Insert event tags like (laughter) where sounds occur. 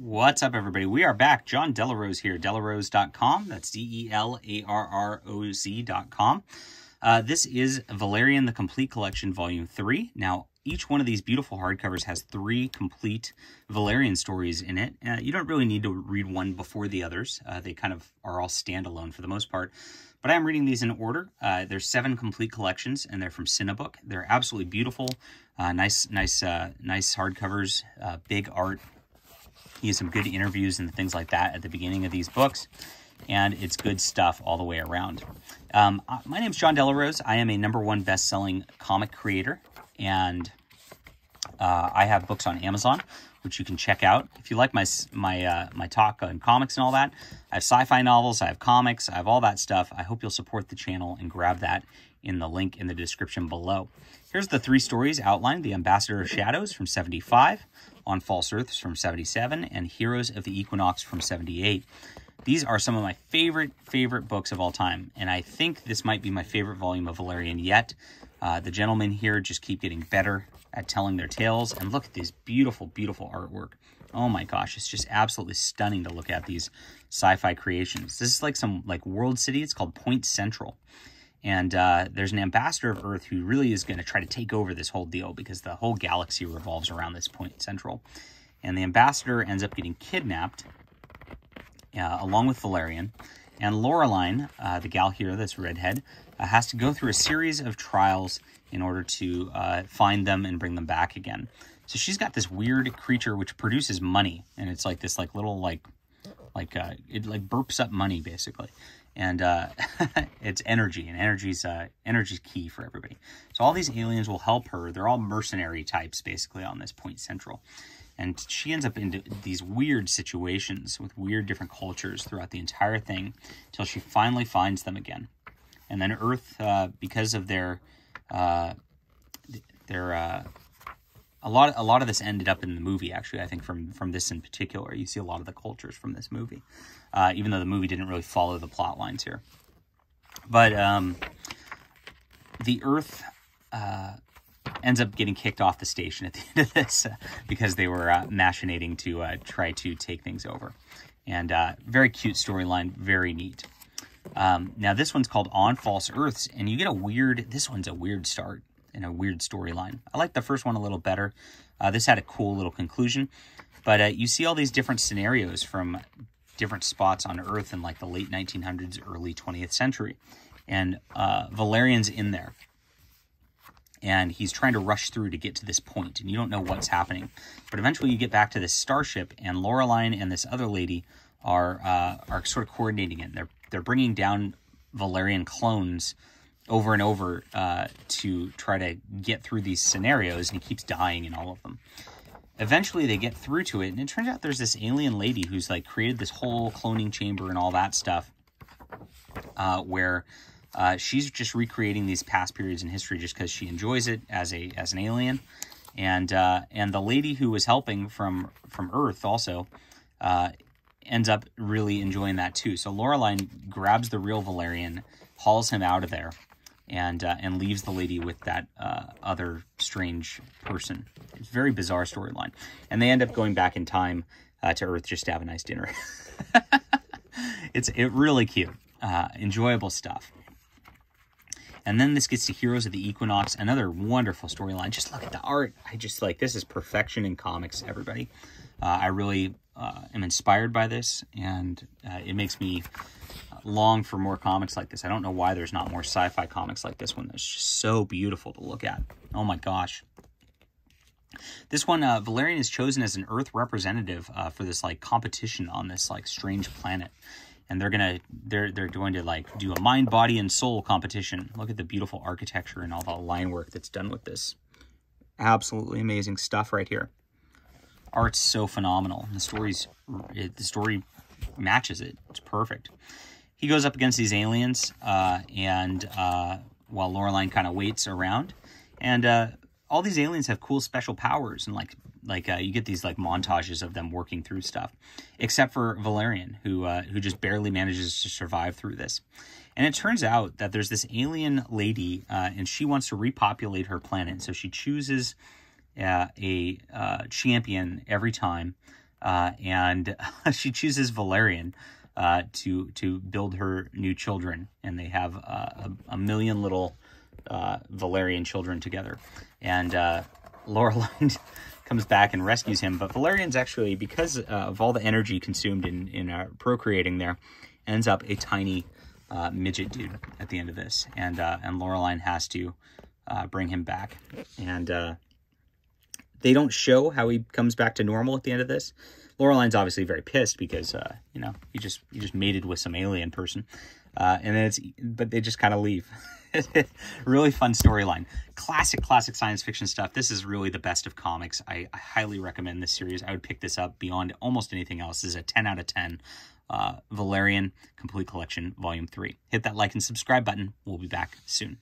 What's up, everybody? We are back. Jon Del Arroz here, delarroz.com. That's D E L A R R O Z.com. Uh, this is Valerian the Complete Collection, Volume 3. Now, each one of these beautiful hardcovers has three complete Valerian stories in it. Uh, you don't really need to read one before the others. Uh, they kind of are all standalone for the most part. But I'm reading these in order. Uh, there's seven complete collections, and they're from Cinebook. They're absolutely beautiful. Uh, nice, nice, uh, nice hardcovers, uh, big art, he has some good interviews and things like that at the beginning of these books, and it's good stuff all the way around. Um, uh, my name is Jon Del Arroz. I am a number one best-selling comic creator, and uh, I have books on Amazon, which you can check out. If you like my my uh, my talk on comics and all that, I have sci-fi novels, I have comics, I have all that stuff. I hope you'll support the channel and grab that in the link in the description below. Here's the three stories outlined. The Ambassador of Shadows from 75, on False Earths from 77 and Heroes of the Equinox from 78. These are some of my favorite, favorite books of all time, and I think this might be my favorite volume of Valerian yet. Uh, the gentlemen here just keep getting better at telling their tales, and look at this beautiful, beautiful artwork. Oh my gosh, it's just absolutely stunning to look at these sci-fi creations. This is like some like world city. It's called Point Central. And uh, there's an ambassador of Earth who really is going to try to take over this whole deal because the whole galaxy revolves around this point central. And the ambassador ends up getting kidnapped uh, along with Valerian. And Laureline, uh, the gal here, this redhead, uh, has to go through a series of trials in order to uh, find them and bring them back again. So she's got this weird creature which produces money, and it's like this like little like like uh, it like burps up money basically and uh, (laughs) it's energy, and energy's energy's key for everybody. So all these aliens will help her. They're all mercenary types, basically, on this Point Central, and she ends up in these weird situations with weird different cultures throughout the entire thing, until she finally finds them again. And then Earth, uh, because of their uh, their uh, a lot a lot of this ended up in the movie actually i think from from this in particular you see a lot of the cultures from this movie uh, even though the movie didn't really follow the plot lines here but um, the earth uh, ends up getting kicked off the station at the (laughs) end of this uh, because they were uh, machinating to uh, try to take things over and uh, very cute storyline very neat um, now this one's called on false earths and you get a weird this one's a weird start and a weird storyline. I like the first one a little better. Uh, this had a cool little conclusion. But uh, you see all these different scenarios from different spots on Earth in like the late 1900s, early 20th century. And Valerian's in there. And he's trying to rush through to get to this point, and you don't know what's happening. But eventually, you get back to this starship, and Laureline and this other lady are uh, are sort of coordinating it. They're they're bringing down Valerian clones over and over uh, to try to get through these scenarios, and he keeps dying in all of them. Eventually, they get through to it, and it turns out there's this alien lady who's like created this whole cloning chamber and all that stuff, uh, where uh, she's just recreating these past periods in history just because she enjoys it as a as an alien, and uh, and the lady who was helping from from Earth also uh, ends up really enjoying that too. So Laureline grabs the real Valerian, hauls him out of there, and uh, and leaves the lady with that uh, other strange person. It's very bizarre storyline, and they end up going back in time uh, to Earth just to have a nice dinner. (laughs) it's it really cute, enjoyable stuff. And then this gets to Heroes of the Equinox, another wonderful storyline. Just look at the art. I just like this is perfection in comics. Everybody, uh, I really uh, am inspired by this, and it makes me long for more comics like this. I don't know why there's not more sci-fi comics like this one. That's just so beautiful to look at. Oh my gosh. This one, uh, Valerian is chosen as an Earth representative uh, for this like competition on this like strange planet, and they're gonna they're they're going to like do a mind, body, and soul competition. Look at the beautiful architecture and all the line work that's done with this. Absolutely amazing stuff right here. Art's so phenomenal. The story's it, the story matches it. It's perfect he goes up against these aliens, uh, and uh, while Laureline kind of waits around, and uh, all these aliens have cool special powers, and like like uh, you get these like montages of them working through stuff, except for Valerian, who uh, who just barely manages to survive through this. And it turns out that there's this alien lady, uh, and she wants to repopulate her planet, so she chooses a champion every time uh, and (laughs) she chooses Valerian uh, to to build her new children, and they have uh, a, a, million little uh, Valerian children together. And uh, Laureline (laughs) comes back and rescues him, but Valerian's actually because uh, of all the energy consumed in in uh, procreating there, ends up a tiny uh, midget dude at the end of this, and and Laureline has to bring him back, and they don't show how he comes back to normal at the end of this. Laureline's obviously very pissed because uh, you know you just you just mated with some alien person, uh, and then it's but they just kind of leave. (laughs) (laughs) really fun storyline, classic classic science fiction stuff. This is really the best of comics. I, I, highly recommend this series. I would pick this up beyond almost anything else. This is a ten out of ten. Uh, Valerian Complete Collection Volume Three. Hit that like and subscribe button. We'll be back soon.